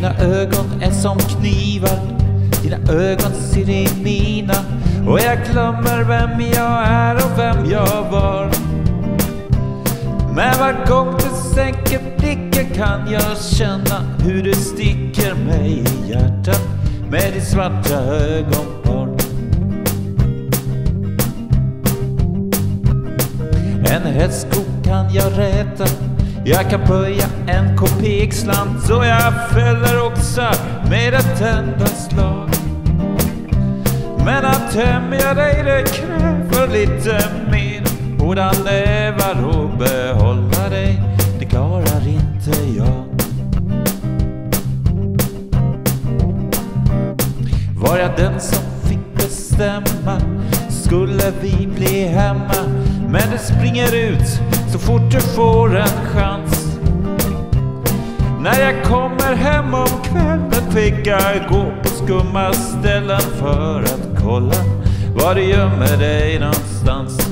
Dina ögon är som knivar. Dina ögon ser i mina. Och jag glömmer vem jag är och vem jag var. Men var gång du sänker blicken kan jag känna hur du sticker mig i hjärtat med ditt svarta ögonpar En hästsko kan jag räta jag kan böja en kopekslant så jag fäller oxar med ett enda slag. Men att tämja dig det kräver lite mer. Båda nävar och behålla dig, det klarar inte jag. Var jag den som fick bestämma skulle vi bli hemma. Men det springer ut fort du får en chans. När jag kommer hem om kvällen fick jag gå på skumma ställen för att kolla var du gömmer dig någonstans.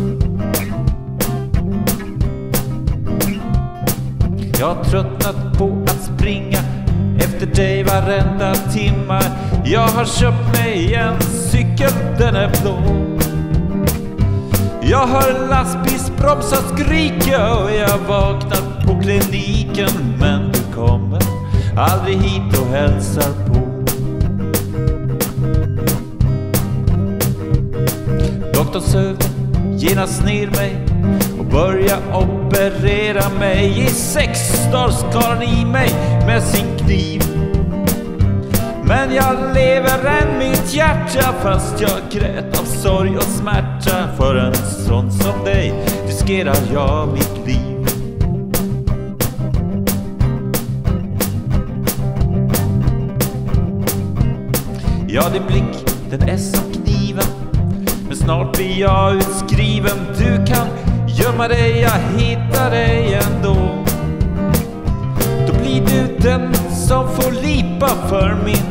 Jag har tröttnat på att springa efter dig varenda timma. Jag har köpt mig en cykel, den är blå. Jag hör lastbilsbromsar skrika och jag vaknar på kliniken men du kommer aldrig hit och hälsar på. Doktorn sövde genast ner mig och börja operera mig. I sex dagar skar han i mig med sin kniv. Men jag lever än mitt hjärta fast jag grät av sorg och smärta. För en sån som dig riskerar jag mitt liv. Ja, din blick, den är som kniven. Men snart blir jag utskriven. Du kan gömma dig, jag hittar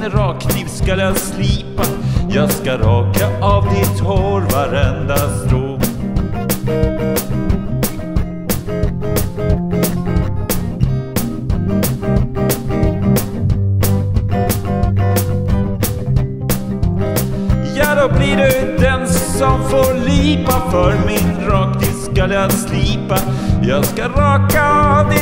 för rakkniv ska jag slipa. Jag ska raka av ditt hår varenda strå. Ja, då blir du den som får lipa för min rakkniv ska jag slipa. Jag ska raka av ditt.